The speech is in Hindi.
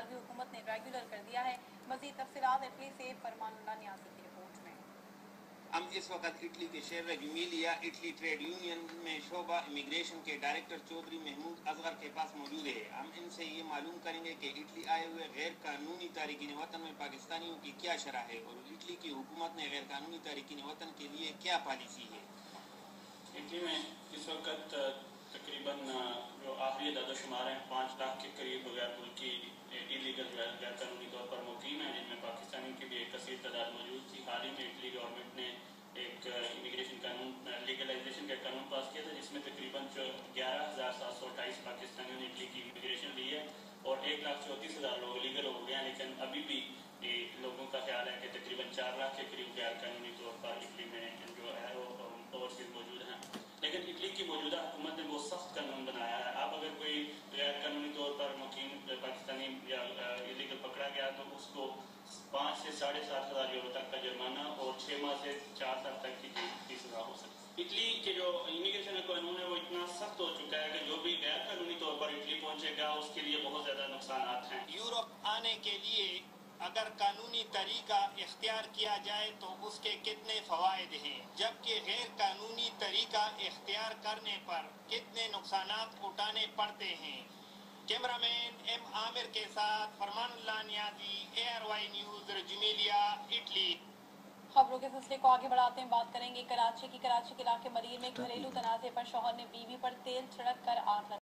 हड़ताल भी हुकूमत ने रेगुलर कर दिया है। मजीद तफसीत इटली से फरमान न्याजी की रिपोर्ट में। हम इस वक्त इटली के शहर जुमीलिया इटली ट्रेड यूनियन में शोबा इमिग्रेशन के डायरेक्टर चौधरी महमूद अजहर के पास मौजूद है। हम इनसे ये मालूम करेंगे कि इटली आए हुए गैर कानूनी तारकिन वतन में पाकिस्तानियों की क्या शरह है और इटली की हुकूमत ने गैर कानूनी तारकिन वतन के लिए क्या पॉलिसी है। इटली में इस वक्त आखिरी रहे हैं पाँच लाख के करीब गैर मुल्की इलीगल गैर कानूनी तौर पर मुकीम है, जिनमें पाकिस्तानी की भी एक कसीर तादाद मौजूद थी। हाल ही में इटली गवर्नमेंट ने एक इमिग्रेशन कानून लीगलाइजेशन का कानून पास किया था, जिसमें तकरीबन ग्यारह हज़ार सात सौ अट्ठाईस पाकिस्तानियों ने इटली की इमिग्रेशन ली है और एक लाख चौंतीस हज़ार लोग लीगल हो गए हैं। लेकिन अभी भी पकड़ा गया तो उसको पाँच से साढ़े सात हज़ार यूरो तक का जुर्माना और छः माह से चार साल तक की जेल की सजा हो सकती है। इटली के जो इमिग्रेशन कानून है वो इतना सख्त हो चुका है कि जो भी गैर कानूनी तौर पर इटली पहुंचेगा उसके लिए बहुत ज़्यादा नुकसान हैं। यूरोप आने के लिए अगर कानूनी तरीका इख्तियार किया जाए तो उसके कितने फवायद हैं जबकि गैर कानूनी तरीका इख्तियार करने पर कितने नुकसान उठाने पड़ते हैं कैमरामैन एम आमिर के साथ फरमान नियाजी एयर वाई न्यूज़ जुमेलिया इटली। खबरों के सिलसिले को आगे बढ़ाते हैं बात करेंगे कराची की। कराची के इलाके मरीर में घरेलू तनाजे पर शोहर ने बीवी पर तेल छिड़क कर आग